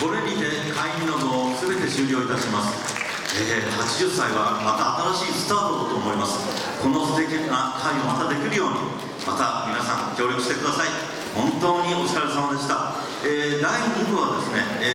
これにて会議など全て終了いたします、えー、80歳はまた新しいスタートだと思います。この素敵な会をまたできるようにまた皆さん協力してください。本当にお疲れ様でした、えー、第2部はですね